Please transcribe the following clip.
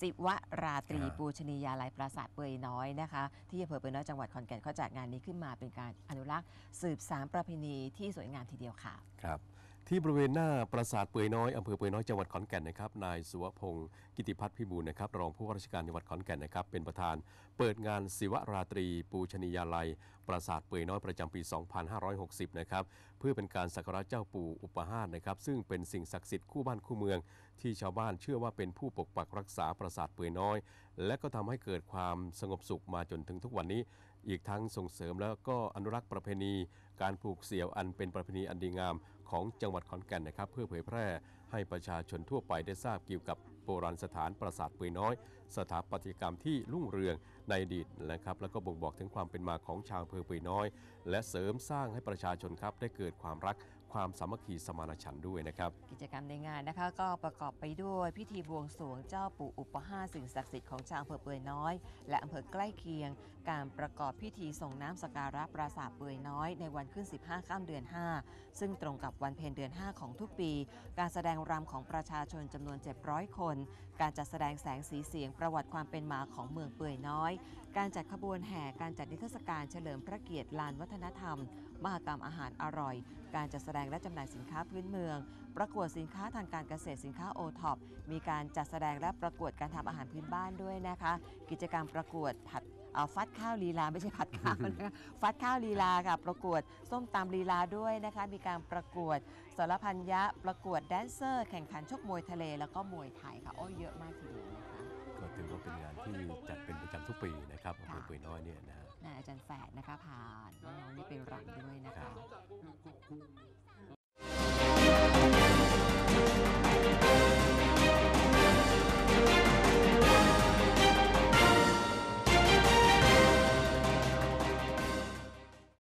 ศิวราตรีอ่าปูชนียาลัยปราสาทเปยน้อยนะคะ ที่อำเภอเปยน้อยจังหวัดขอนแก่นเขาจัดงานนี้ขึ้นมาเป็นการอนุรักษ์ สืบสารประเพณีที่สวยงามทีเดียวค่ะ ครับ ที่บริเวณหน้าปราสาทเปื่อยน้อยอำเภอเปื่อยน้อยจังหวัดขอนแก่นนะครับนายสุวพงศ์กิติพัฒน์พิบูลนะครับรองผู้ว่าราชการจังหวัดขอนแก่นนะครับเป็นประธาน เปิดงานศิวราตรี ปูชนียาลัย ปราสาทเปื่อยน้อยประจำปี 2560 นะครับเพื่อเป็นการสักการะเจ้าปู่อุปหาสนะครับซึ่งเป็นสิ่งศักดิ์สิทธิ์คู่บ้านคู่เมือง ที่ชาวบ้านเชื่อว่าเป็นผู้ปกปักรักษาปราสาทเปื่อยน้อย และก็ทำให้เกิดความสงบสุขมาจนถึงทุกวันนี้ อีกทั้งส่งเสริมแล้วก็อนุรักษ์ประเพณี การผูกเสี่ยวอันเป็นประเพณีอันดีงามของจังหวัดขอนแก่นนะครับ เพื่อเผยแพร่ให้ประชาชนทั่วไปได้ทราบเกี่ยวกับโบราณสถานปราสาทปุยน้อย สถาปัตยกรรมที่รุ่งเรืองในอดีตนะครับ แล้วก็บ่งบอกถึงความเป็นมาของชาวอำเภอปุยน้อย และเสริมสร้างให้ประชาชนครับได้เกิดความรัก ความสามัคคีสมานฉันท์ด้วยนะครับ กิจกรรมในงานนะคะ ก็ประกอบไปด้วยพิธีบวงสรวงเจ้าปู่อุปห้าสิ่งศักดิ์สิทธิ์ของชาวอำเภอเปือยน้อย และอำเภอใกล้เคียง การประกอบพิธีส่งน้ำสกการะปราสาทเปือยน้อยในวันขึ้น 15 ข้ามเดือน 5 ซึ่งตรงกับวันเพ็ญเดือน 5 ของทุกปี การแสดงรำของประชาชนจำนวน 700 คน การจัดแสดงแสงสีเสียงประวัติความเป็นมาของเมืองเปือยน้อย การจัดขบวนแห่การจัดนิทรรศการเฉลิมพระเกียรติลานวัฒนธรรมมหกรรมอาหารอร่อย การจัดแสดงและจำหน่ายสินค้าพื้นเมือง ประกวดสินค้าทางการเกษตรสินค้าโอท็อปมีการจัดแสดงและประกวดการทำอาหารพื้นบ้านด้วยนะคะ กิจกรรมประกวดผัดเอ๊ยฟัดข้าวลีลาไม่ใช่ผัดข้าวนะคะฟัดข้าวลีลาค่ะประกวดส้มตำลีลาด้วยนะคะ มีการประกวดสรภัญญะ ประกวดแดนเซอร์ แข่งขันชกมวยทะเล แล้วก็มวยไทยค่ะ โอ้ยเยอะมากทีเดียวนะคะก็ถือว่าเป็นงานที่จัดเป็นประจำทุกปีนะครับอำเภอค่ะเปือยน้อยเนี่ยนะฮะนายอาจารย์แฝดนะคะผ่านน้องๆนี่ไปรำด้วยนะคะ